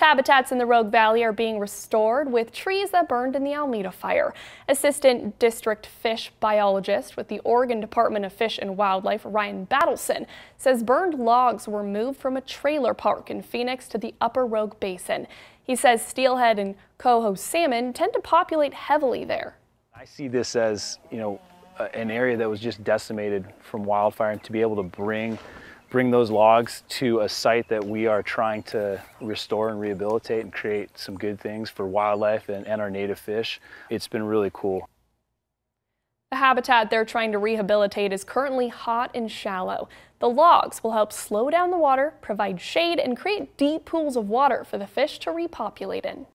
habitats in the Rogue Valley are being restored with trees that burned in the Almeda fire. Assistant District Fish Biologist with the Oregon Department of Fish and Wildlife, Ryan Battleson, says burned logs were moved from a trailer park in Phoenix to the Upper Rogue Basin. He says steelhead and coho salmon tend to populate heavily there. I see this as, you know, an area that was just decimated from wildfire and to be able to bring bring those logs to a site that we are trying to restore and rehabilitate and create some good things for wildlife and, and our native fish. It's been really cool. The habitat they're trying to rehabilitate is currently hot and shallow. The logs will help slow down the water, provide shade, and create deep pools of water for the fish to repopulate in.